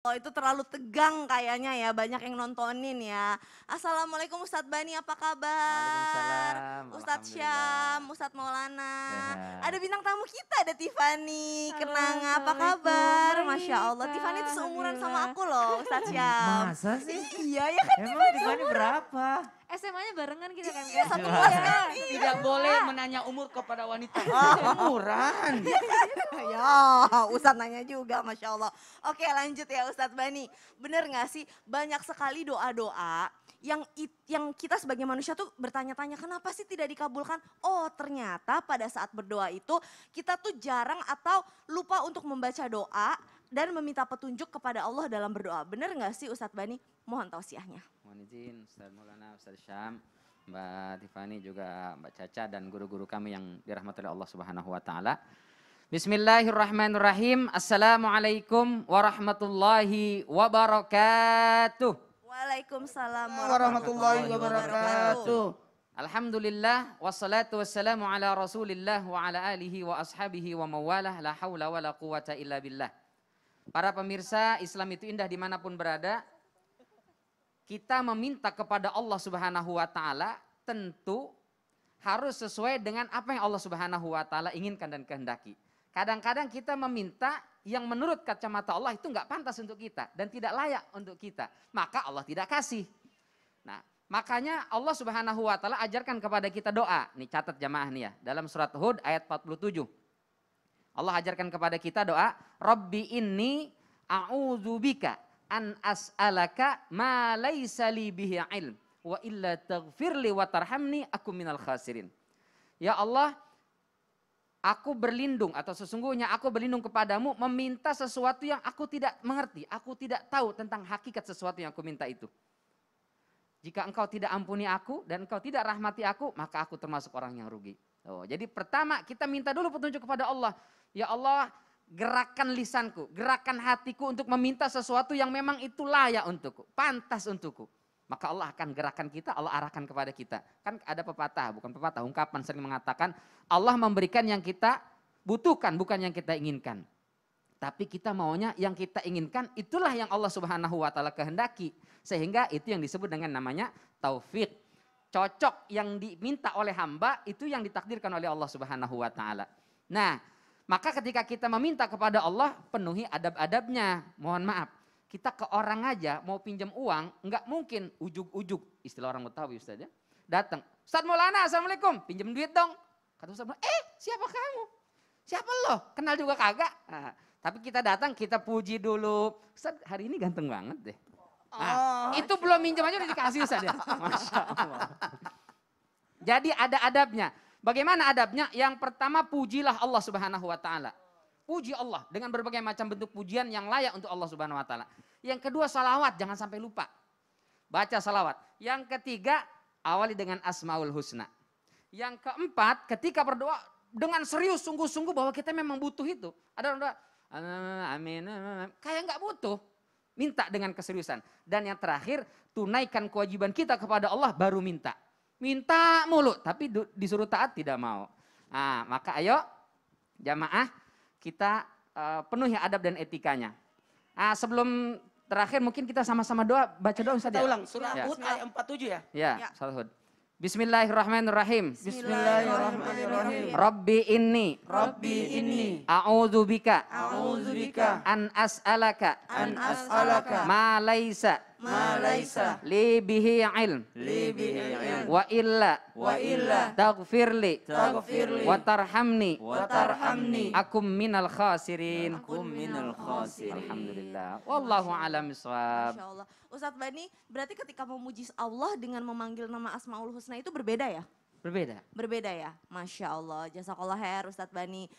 Oh itu terlalu tegang kayaknya ya, banyak yang nontonin ya. Assalamualaikum Ustadz Bani, apa kabar? Waalaikumsalam. Ustadz. Syam, Ustadz Maulana. Sehat. Ada bintang tamu kita, ada Tiffany. Kenang, apa kabar? Masya Allah. Tiffany itu seumuran sama aku loh, Ustadz Syam. Masa sih? Iya, ya kan Emang Tiffany berapa? SMA-nya barengan kita kan Iya, satu Iya. kelas kan? Tidak boleh menanya umur kepada wanita. Umuran. ya, Ustadz nanya juga, Masya Allah. Oke lanjut ya Ustadz Bani. Bener gak sih banyak sekali doa-doa yang it- yang kita sebagai manusia tuh bertanya-tanya kenapa sih tidak dikabulkan? Oh ternyata pada saat berdoa itu kita tuh jarang atau lupa untuk membaca doa dan meminta petunjuk kepada Allah dalam berdoa. Bener gak sih Ustadz Bani? Mohon tausiahnya. Mohon izin Ustaz Maulana, Ustaz Syam, Mbak Tiffany juga Mbak Caca dan guru-guru kami yang dirahmati oleh Allah Subhanahu wa taala. Bismillahirrahmanirrahim. Assalamualaikum warahmatullahi wabarakatuh. Waalaikumsalam Warahmatullahi wabarakatuh. Alhamdulillah wassalatu wassalamu ala Rasulillah wa ala alihi wa ashabihi wa mawalah la haula wa la quwata illa billah. Para pemirsa, Islam itu indah di mana pun berada. Kita meminta kepada Allah Subhanahu wa taala tentu harus sesuai dengan apa yang Allah Subhanahu wa taala inginkan dan kehendaki. Kadang-kadang kita meminta yang menurut kacamata Allah itu nggak pantas untuk kita dan tidak layak untuk kita. Maka Allah tidak kasih. Nah, makanya Allah Subhanahu wa taala ajarkan kepada kita doa. Nih catat jamaah nih ya, dalam surat Hud ayat 47. Allah ajarkan kepada kita doa, Rabbi inni a'udzubika an as'alaka ma laisa li bihi ilm wa illa taghfirli wa tarhamni aku minal khasirin. Ya Allah, aku berlindung atau sesungguhnya aku berlindung kepadamu meminta sesuatu yang aku tidak mengerti, aku tidak tahu tentang hakikat sesuatu yang aku minta itu. Jika engkau tidak ampuni aku dan engkau tidak rahmati aku, maka aku termasuk orang yang rugi. Oh, jadi pertama kita minta dulu petunjuk kepada Allah. Ya Allah, gerakan lisanku, gerakan hatiku untuk meminta sesuatu yang memang itu layak untukku, pantas untukku. Maka Allah akan gerakan kita, Allah arahkan kepada kita. Kan ada pepatah, bukan pepatah, ungkapan sering mengatakan Allah memberikan yang kita butuhkan, bukan yang kita inginkan. Tapi kita maunya yang kita inginkan itulah yang Allah Subhanahu wa taala kehendaki. Sehingga itu yang disebut dengan namanya taufik. Cocok yang diminta oleh hamba itu yang ditakdirkan oleh Allah Subhanahu wa taala. Nah, maka ketika kita meminta kepada Allah penuhi adab-adabnya. Mohon maaf, kita ke orang aja mau pinjam uang nggak mungkin ujuk-ujuk istilah orang Betawi Ustaz ya. Datang, Ustaz Maulana, Assalamualaikum, pinjam duit dong. Kata Ustaz Maulana, eh siapa kamu? Siapa lo? Kenal juga kagak? Nah, tapi kita datang, kita puji dulu. Ustaz hari ini ganteng banget deh. Nah, itu belum minjem aja udah dikasih Ustaz ya. Masya Allah. Jadi ada adabnya. Bagaimana adabnya? Yang pertama pujilah Allah Subhanahu wa taala. Puji Allah dengan berbagai macam bentuk pujian yang layak untuk Allah Subhanahu wa taala. Yang kedua salawat, jangan sampai lupa. Baca salawat. Yang ketiga awali dengan asmaul husna. Yang keempat ketika berdoa dengan serius sungguh-sungguh bahwa kita memang butuh itu. Ada orang doa amin, amin, kayak nggak butuh. Minta dengan keseriusan. Dan yang terakhir tunaikan kewajiban kita kepada Allah baru minta. Minta mulu tapi disuruh taat tidak mau. Nah, maka ayo jamaah kita eh, penuhi adab dan etikanya. Nah, sebelum terakhir mungkin kita sama-sama doa baca doa Ustaz Kita ya? ulang surah Ya. Hud ayat 47 ya. Ya, Ya. salah Hud. Bismillahirrahmanirrahim. Bismillahirrahmanirrahim. Rabbi inni Rabbi inni a'udzubika a'udzubika an as'alaka an as'alaka ma laisa ma laisa li bihi ilm li bihi ilm wa illa wa illa taghfirli taghfirli wa tarhamni wa tarhamni akum minal khasirin. akum minal khasirin. Alhamdulillah. Wallahu alam bisawab. Masya Allah. Ustadz Bani, berarti ketika memuji Allah dengan memanggil nama Asmaul Husna itu berbeda ya? Berbeda. Berbeda ya? Masya Allah. Jazakallah khair Ustadz Bani.